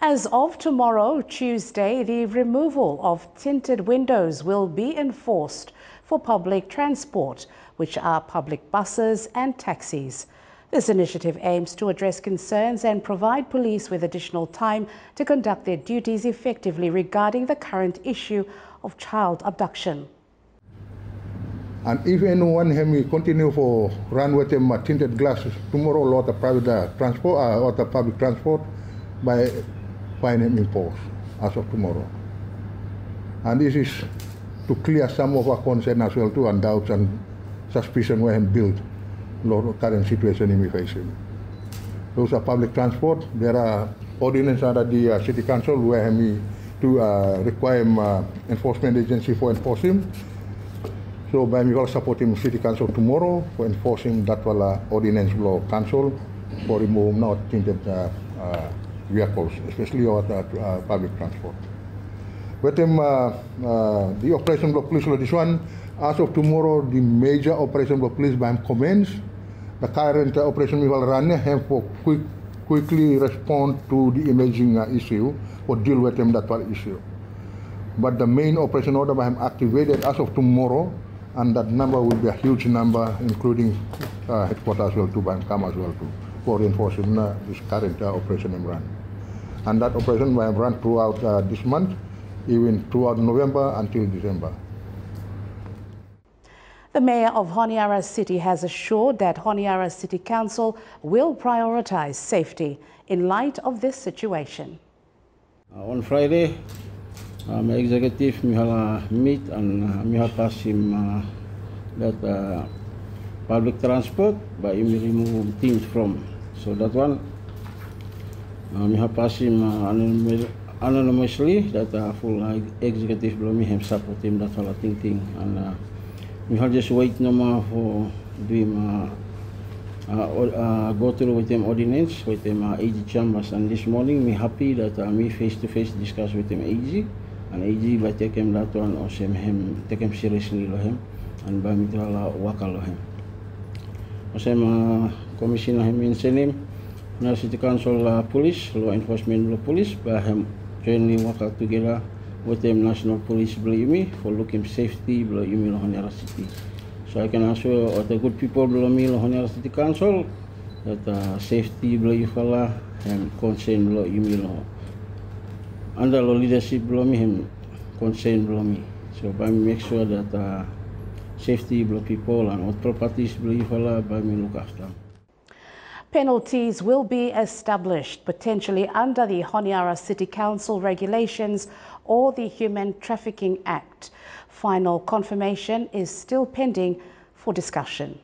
As of tomorrow, Tuesday, the removal of tinted windows will be enforced for public transport, which are public buses and taxis. This initiative aims to address concerns and provide police with additional time to conduct their duties effectively regarding the current issue of child abduction. And if anyone may continue for run with them tinted glasses tomorrow, or the private uh, transport uh, or the public transport by fine him imposed as of tomorrow. And this is to clear some of our concern as well too and doubts and suspicion where him built the current situation in facing. Those are public transport. There are ordinance under the uh, city council where he to uh, require uh, enforcement agency for enforcing. So by me will support him city council tomorrow for enforcing that wala ordinance law council for remove not tinted uh, uh, vehicles, especially on uh, public transport. With them, uh, uh, the operation block police this one, as of tomorrow, the major operation block police by commence. The current operation we will run have for quick, quickly respond to the emerging uh, issue or deal with them that one issue. But the main operation order by him activated as of tomorrow, and that number will be a huge number, including uh, headquarters as well too, come as well too, for reinforcing uh, this current uh, operation in run. And that operation will run throughout uh, this month, even throughout November until December. The Mayor of Honiara City has assured that Honiara City Council will prioritize safety in light of this situation. Uh, on Friday, uh, my executive mihala meet and uh, mihala pass him uh, that uh, public transport by remove things from. So that one him uh, anonymously that uh, full uh, executive below me have support him that whole thing thing and uh, we have just wait no more for doing uh, uh, uh, go through with them ordinance with them uh, AG chambers and this morning we happy that uh, me face to face discuss with them AG and AG by take him that one or same him take him seriously lo him and by me to ala waka lo him. Same uh, commissioner him in him na City Council uh, Police, Law Enforcement Law Police, but um, jointly work out together with the National Police me for looking safety below me Lahonera City. So I can assure all the good people below me Lahonera City Council that uh, safety you fella and concern you me Under the leadership me him concern me. So by make sure that uh, safety below people and all properties you fella by me look after. Penalties will be established potentially under the Honiara City Council regulations or the Human Trafficking Act. Final confirmation is still pending for discussion.